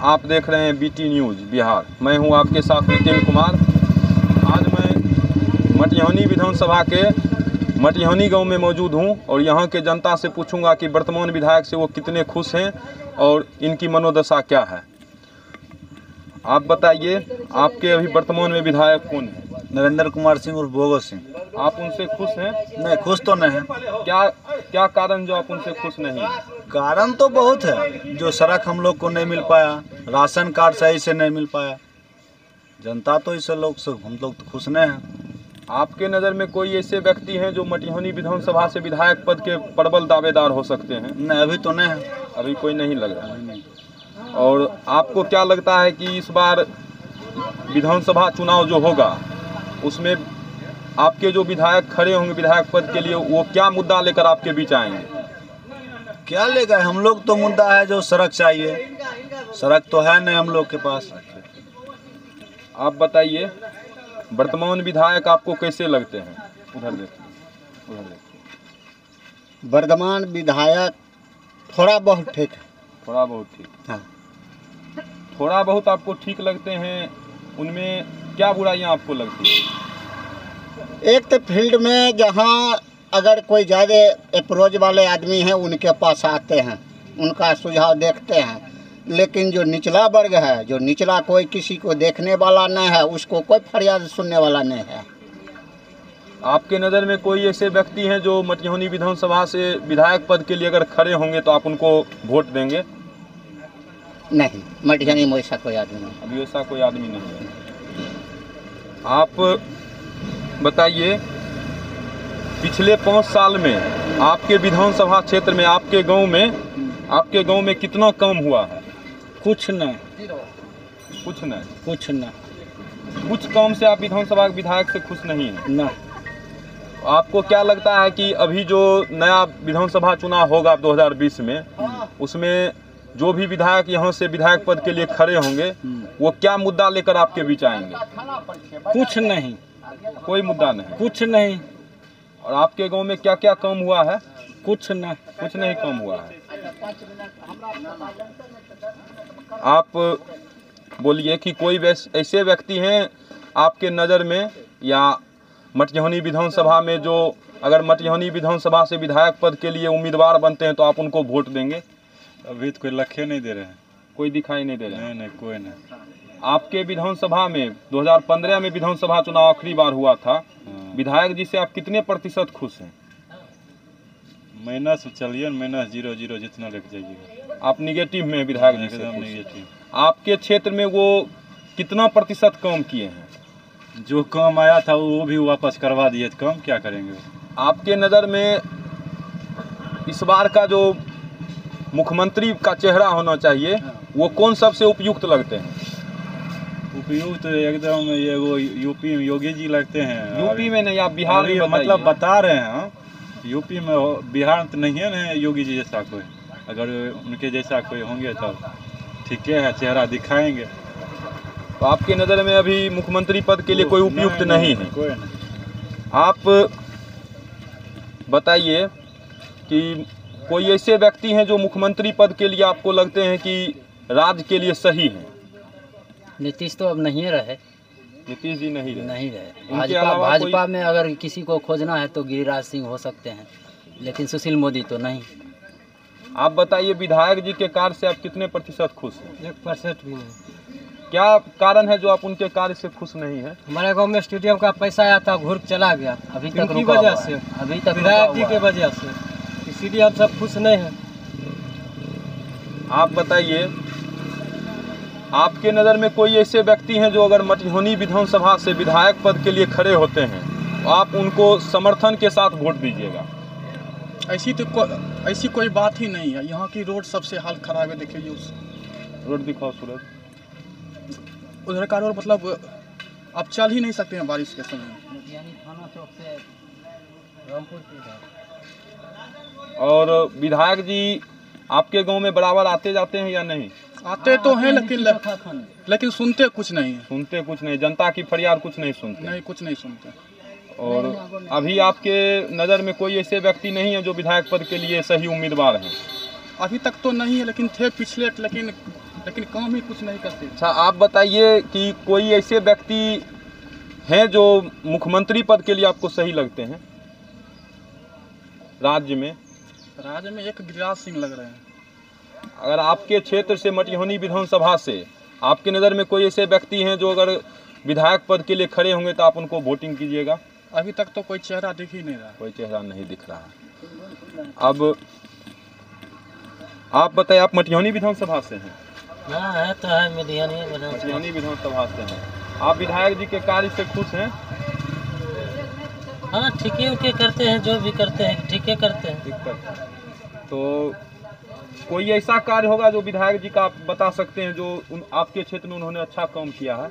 आप देख रहे हैं बीटी न्यूज़ बिहार। मैं हूँ आपके साथ नितिन कुमार। आज मैं मटिहानी विधानसभा के मटिहानी गाँव में मौजूद हूँ और यहाँ के जनता से पूछूँगा कि वर्तमान विधायक से वो कितने खुश हैं और इनकी मनोदशा क्या है। आप बताइए आपके अभी वर्तमान में विधायक कौन है? नरेंद्र कुमार सिंह और भोगो सिंह। आप उनसे खुश हैं? नहीं खुश तो नहीं। है क्या क्या कारण जो आप उनसे खुश नहीं हैं? कारण तो बहुत है। जो सड़क हम लोग को नहीं मिल पाया राशन कार्ड सही से नहीं मिल पाया। जनता तो इससे लोग से हम लोग तो खुश नहीं हैं। आपके नज़र में कोई ऐसे व्यक्ति हैं जो मटिहनी विधानसभा से विधायक पद के प्रबल दावेदार हो सकते हैं? नहीं अभी तो नहीं। है अभी कोई नहीं लग रहा। है और आपको क्या लगता है कि इस बार विधानसभा चुनाव जो होगा उसमें आपके जो विधायक खड़े होंगे विधायक पद के लिए वो क्या मुद्दा लेकर आपके बीच आएँगे? क्या लेगा हम लोग तो मुद्दा है जो सड़क चाहिए। सड़क तो है नहीं हम लोग के पास। आप बताइए वर्तमान विधायक आपको कैसे लगते हैं? उधर देखिए उधर देखिए। वर्धमान विधायक थोड़ा बहुत ठीक है। थोड़ा बहुत ठीक। हाँ। थोड़ा बहुत आपको ठीक लगते हैं? उनमें क्या बुराइयाँ आपको लगती हैं? एक तो फ़ील्ड में जहाँ अगर कोई ज़्यादा अप्रोच वाले आदमी हैं उनके पास आते हैं उनका सुझाव देखते हैं। लेकिन जो निचला वर्ग है जो निचला कोई किसी को देखने वाला नहीं है उसको कोई फरियाद सुनने वाला नहीं है। आपके नज़र में कोई ऐसे व्यक्ति हैं जो मटिहनी विधानसभा से विधायक पद के लिए अगर खड़े होंगे तो आप उनको वोट देंगे? नहीं मटियानी में ऐसा कोई आदमी नहीं अभी ऐसा कोई आदमी नहीं है। आप बताइए पिछले पाँच साल में आपके विधानसभा क्षेत्र में आपके गाँव में आपके गाँव में कितना काम हुआ है? कुछ नहीं कुछ नहीं कुछ नहीं कुछ काम से आप विधानसभा के विधायक से खुश नहीं हैं? ना। आपको क्या लगता है कि अभी जो नया विधानसभा चुनाव होगा 2020 में उसमें जो भी विधायक यहाँ से विधायक पद के लिए खड़े होंगे वो क्या मुद्दा लेकर आपके बीच आएँगे? कुछ नहीं। कोई मुद्दा नहीं। कुछ नहीं। और आपके गाँव में क्या क्या कम हुआ है? कुछ नहीं कुछ नहीं कम हुआ है। आप बोलिए कि कोई ऐसे व्यक्ति हैं आपके नज़र में या मटिहनी विधानसभा में जो अगर मटिहनी विधानसभा से विधायक पद के लिए उम्मीदवार बनते हैं तो आप उनको वोट देंगे? अभी तो कोई लखे नहीं दे रहे हैं। कोई दिखाई नहीं दे रहा नहीं नहीं कोई नहीं। आपके विधानसभा में 2015 में विधानसभा चुनाव आखिरी बार हुआ था। हाँ। विधायक जी से आप कितने प्रतिशत खुश हैं? माइनस चलिए माइनस ज़ीरो ज़ीरो जितना लेके जाइएगा। आप निगेटिव में विधायक जी से खुश। आपके क्षेत्र में वो कितना प्रतिशत काम किए हैं? जो काम आया था वो भी वापस करवा दिए। काम क्या करेंगे? आपके नज़र में इस बार का जो मुख्यमंत्री का चेहरा होना चाहिए वो कौन सबसे उपयुक्त लगते हैं? उपयुक्त तो एकदम ये वो यूपी में योगी जी लगते हैं। यूपी में नहीं आप बिहार में मतलब बता रहे हैं यूपी में हो- बिहार में तो नहीं है ना योगी जी जैसा कोई। अगर उनके जैसा कोई होंगे तो ठीक है चेहरा दिखाएँगे। तो आपके नज़र में अभी मुख्यमंत्री पद के लिए कोई उपयुक्त नहीं है? कोई नहीं। आप बताइए कि कोई ऐसे व्यक्ति हैं जो मुख्यमंत्री पद के लिए आपको लगते हैं कि राज्य के लिए सही हैं? नीतीश तो अब नहीं रहे। नीतीश जी नहीं रहे। नहीं रहे। भाजपा भाजपा में अगर किसी को खोजना है तो गिरिराज सिंह हो सकते हैं लेकिन सुशील मोदी तो नहीं। आप बताइए विधायक जी के कार्य से आप कितने प्रतिशत खुश हैं? एक परसेंट भी नहीं क्या कारण है जो आप उनके कार्य से खुश नहीं है? हमारे गाँव में स्टेडियम का पैसा आया था घूर चला गया। अभी तक रुका वजह से। अभी तक विधायक जी के वजह से। इसीलिए हम सब खुश नहीं हैं। आप बताइए आपके नज़र में कोई ऐसे व्यक्ति हैं जो अगर मटिहनी विधानसभा से विधायक पद के लिए खड़े होते हैं तो आप उनको समर्थन के साथ वोट दीजिएगा। ऐसी तो को, ऐसी कोई बात ही नहीं है। यहाँ की रोड सबसे हाल खराब है देखिए उस रोड दिखाओ सूरज। उधर का रोड मतलब आप चल ही नहीं सकते हैं बारिश के समय। और विधायक जी आपके गाँव में बराबर आते जाते हैं या नहीं? आते तो हैं लेकिन लेकिन सुनते कुछ नहीं है। सुनते कुछ नहीं जनता की फरियाद कुछ नहीं सुनते। नहीं कुछ नहीं सुनते। और अभी आपके नज़र में कोई ऐसे व्यक्ति नहीं है जो विधायक पद के लिए सही उम्मीदवार हैं? अभी तक तो नहीं है लेकिन थे पिछले लेकिन लेकिन काम ही कुछ नहीं करते। अच्छा आप बताइए कि कोई ऐसे व्यक्ति हैं जो मुख्यमंत्री पद के लिए आपको सही लगते हैं? राज्य में? राज्य में एक गिरिराज सिंह लग रहे हैं। अगर आपके क्षेत्र से मटिहानी विधानसभा से आपके नज़र में कोई ऐसे व्यक्ति हैं जो अगर विधायक पद के लिए खड़े होंगे तो आप उनको वोटिंग कीजिएगा? अभी तक तो कोई चेहरा दिख ही नहीं रहा। कोई चेहरा नहीं दिख रहा। अब आप बताइए आप मटिहानी विधानसभा से हैं? हाँ है तो है ही मटिहानी विधानसभा से हैं। आप विधायक जी के कार्य से खुश हैं? हाँ ठीके उके करते हैं जो भी करते हैं ठीके करते हैं। दिक्कत तो कोई ऐसा कार्य होगा जो विधायक जी का आप बता सकते हैं, जो उन, आपके क्षेत्र में उन्होंने अच्छा काम किया है?